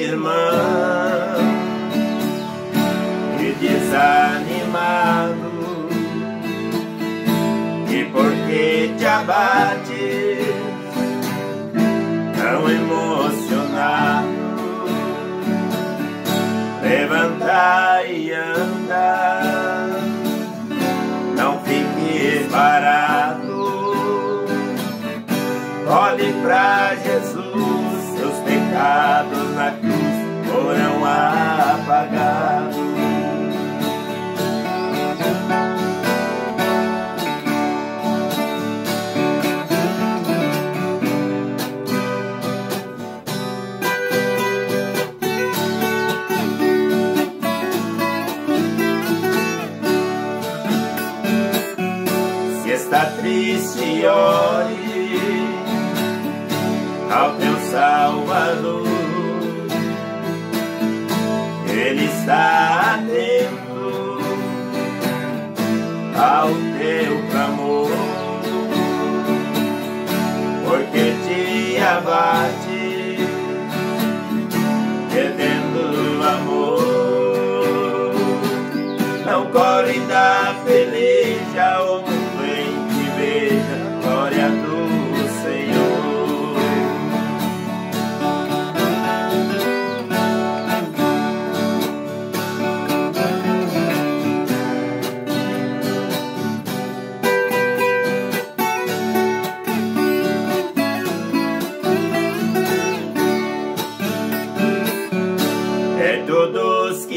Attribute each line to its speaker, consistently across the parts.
Speaker 1: Irmã, e desanimado e porque te abates tão emocionado? Levanta e anda não fique parado. Olhe para Jesus seus pecados cruz foram apagados. está triste, ore ao teu Salvador. Está atento ao teu clamor, porque te abate, perdendo amor. Não corre da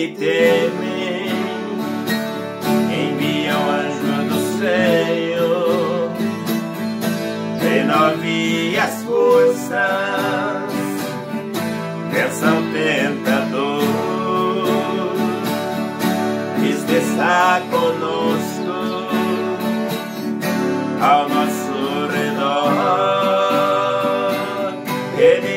Speaker 1: que temem enviam anjo do Senhor renove as forças Pensa o tentador está conosco Ao nosso redor. Ele